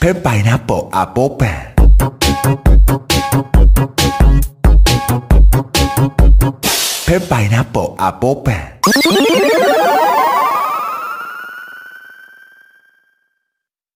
Pen pineapple apple pen. Pen pineapple apple pen.